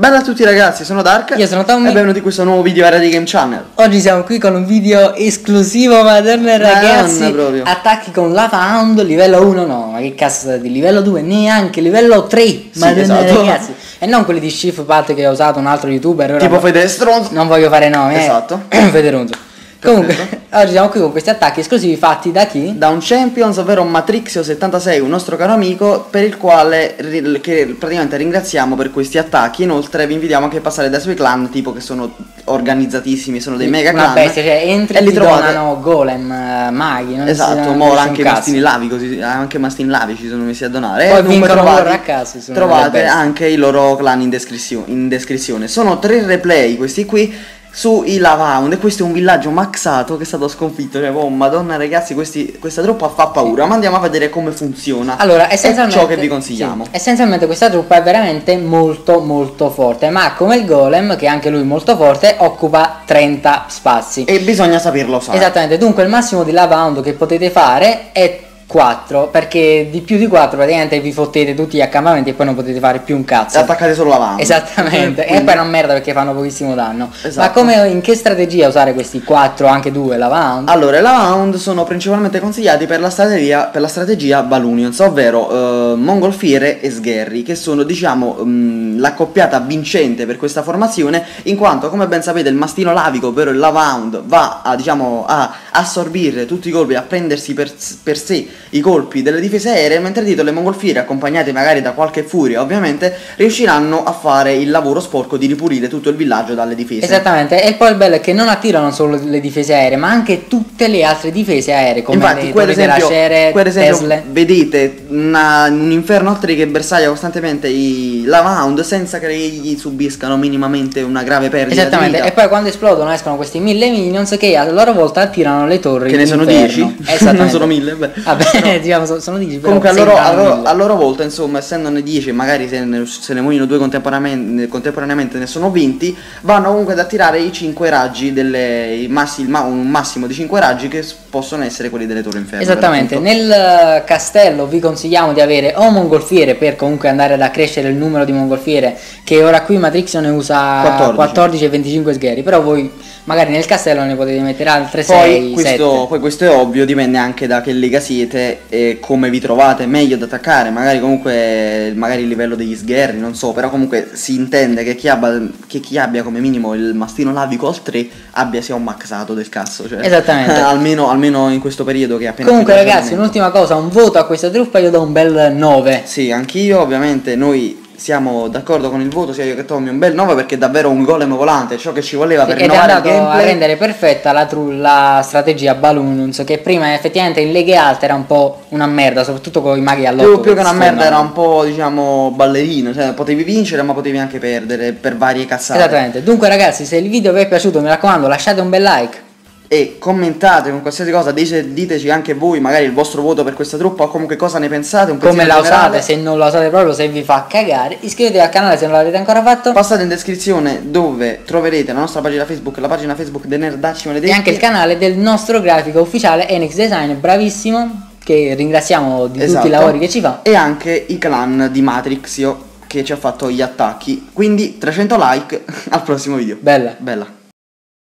Bella a tutti ragazzi, sono Dark. Io sono Tommy. E benvenuti in questo nuovo video area di Game Channel. Oggi siamo qui con un video esclusivo Madonna ragazzi. proprio. Attacchi con la Found, livello 1 no Ma che cazzo di livello 2 neanche Livello 3 sì, Madonna esatto. ragazzi. E non quelli di Shift Pat che ha usato un altro youtuber Tipo no, Fede Stronzo Non voglio fare nomi eh. Esatto eh. Fede Ronzo Comunque, oggi siamo qui con questi attacchi esclusivi fatti da chi? Da un Champions, ovvero Matrixio76, un nostro caro amico, per il quale che praticamente ringraziamo per questi attacchi. Inoltre vi invitiamo anche a passare dai suoi clan, tipo che sono organizzatissimi, sono dei mega Una clan. bestia, cioè entri e li donano golem, eh, maghi, non Esatto, mo anche mastini lavi, così, anche i mastini lavi ci sono messi a donare. Poi E vincono trovate- loro a caso, Trovate anche i loro clan in, descrizio- in descrizione. Sono tre replay questi qui su i Lavaund e questo è un villaggio maxato che è stato sconfitto. Cioè, oh madonna ragazzi, questi- questa truppa fa paura. Ma andiamo a vedere come funziona. Allora, È essenzialmente ciò che vi consigliamo. sì, essenzialmente questa truppa è veramente molto molto forte, ma come il golem, che è anche lui molto forte, occupa 30 spazi. E bisogna saperlo usare. Esattamente, dunque il massimo di lava hound che potete fare è 4, perché di più di 4 praticamente vi fottete tutti gli accampamenti e poi non potete fare più un E cazzo. attaccate solo Lavaund. Esattamente, e Quindi- poi una merda perché fanno pochissimo danno. Esatto. Ma come in che strategia usare questi 4, anche 2 lava hound? Allora, i Lavahound sono principalmente consigliati per la strategia, per la strategia Balloonions, ovvero eh, Mongolfiere e Sgherri, che sono, diciamo, mm, l'accoppiata vincente per questa formazione, in quanto, come ben sapete, il mastino lavico, ovvero il Lavahound, va a, diciamo, a assorbire tutti i colpi, a prendersi per, per sé i colpi delle difese aeree, mentre dietro le Mongolfiere, accompagnate magari da qualche furia, ovviamente, riusciranno a fare il lavoro sporco di ripulire tutto il villaggio dalle difese. Esattamente, e poi il bello è che non attirano solo le difese aeree, ma anche tutte le altre difese aeree, come Infatti, le torri della esempio, qui ad esempio Tesle. vedete una- un inferno altri che bersaglia costantemente i Lavahound senza che gli subiscano minimamente una grave perdita Esattamente, e poi quando esplodono escono questi mille minions che a loro volta attirano le torri Che ne sono d'inferno. 10? Esattamente. non sono 1000, beh. Vabbè, diciamo sono, sono 10 però Comunque a loro, a, loro, a loro volta, insomma, essendone 10, magari se ne, se ne muoiono due contemporaneamente, contemporaneamente ne sono 20, vanno comunque ad attirare i 5 raggi, delle, massi- ma- un massimo di 5 raggi che possono essere quelli delle torri inferno. Esattamente, nel eh, castello vi consigliamo di avere o mongolfiere per comunque andare ad accrescere il numero di mongolfiere che ora qui Matrix ne usa 14. 14, e 25 sgheri, però voi magari nel castello ne potete mettere altre 6, Poi 7. questo, poi questo è ovvio, dipende anche da che lega siete e come vi trovate meglio ad attaccare, magari comunque magari il livello degli sgherri, non so, però comunque si intende che chi abbia, che chi abbia come minimo il mastino lavico al 3 abbia sia un maxato del cazzo, cioè Esattamente. almeno, almeno in questo periodo che è appena Comunque ragazzi, un'ultima cosa, un voto a questa truppa io do un bel 9. Sì, anch'io ovviamente noi siamo d'accordo con il voto, sia io che Tommy, un bel 9 perché è davvero un golem volante, ciò che ci voleva per Ed è innovare il andato a gameplay. rendere perfetta la, la strategia Balloons che prima effettivamente in leghe alte era un po' una merda, soprattutto con i maghi all'otto. Più, più che una merda era un po' diciamo ballerino, cioè potevi vincere ma potevi anche perdere per varie cazzate. Esattamente. Dunque ragazzi, se il video vi è piaciuto, mi raccomando, lasciate un bel like. E commentate con qualsiasi cosa, dice- diteci anche voi magari il vostro voto per questa truppa o comunque cosa ne pensate, un Come la generale. usate, se non la usate proprio, se vi fa cagare. Iscrivetevi al canale se non l'avete ancora fatto. Passate in descrizione dove troverete la nostra pagina Facebook, la pagina Facebook del Nerdacci E Maledetti. anche il canale del nostro grafico ufficiale Enix Design, bravissimo. Che ringraziamo di tutti Esatto. i lavori che ci fa. E anche i clan di Matrixio che ci ha fatto gli attacchi. Quindi 300 like al prossimo video. Bella. Bella.